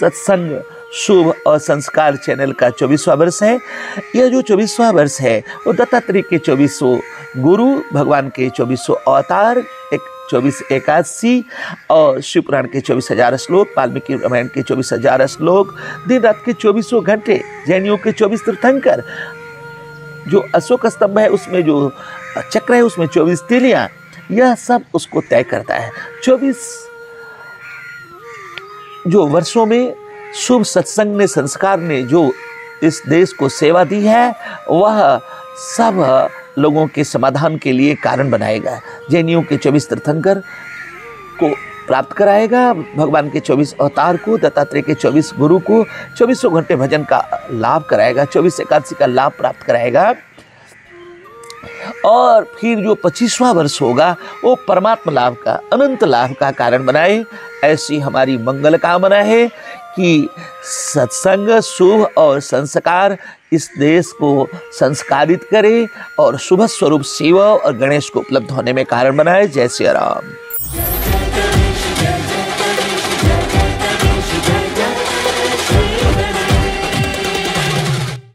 सत्संग शुभ और संस्कार चैनल का चौबीसवा वर्ष है। यह जो चौबीसवा वर्ष है, वो दत्तात्रेय के चौबीसों, गुरु भगवान के चौबीसों अवतार, एक चौबीस एकादशी और शिव पुराण के चौबीस हज़ार श्लोक, वाल्मीकि रामायण के चौबीस हज़ार श्लोक, दिन रात के चौबीसों घंटे, जैनियों के चौबीस तीर्थंकर, जो अशोक स्तंभ है, उसमें जो चक्र है, उसमें चौबीस तिलियाँ, यह सब उसको तय करता है। चौबीस जो वर्षों में शुभ सत्संग ने, संस्कार ने जो इस देश को सेवा दी है, वह सब लोगों के समाधान के लिए कारण बनाएगा। जैनियों के चौबीस तीर्थंकर को प्राप्त कराएगा, भगवान के चौबीस अवतार को, दत्तात्रेय के चौबीस गुरु को, चौबीसों घंटे भजन का लाभ कराएगा, चौबीस एकादशी का लाभ प्राप्त कराएगा। और फिर जो पच्चीसवा वर्ष होगा, वो परमात्मा लाभ का, अनंत लाभ का कारण बनाए। ऐसी हमारी मंगल कामना है कि सत्संग शुभ और संस्कार इस देश को संस्कारित करे और शुभ स्वरूप शिव और गणेश को उपलब्ध होने में कारण बनाए। जय श्री राम।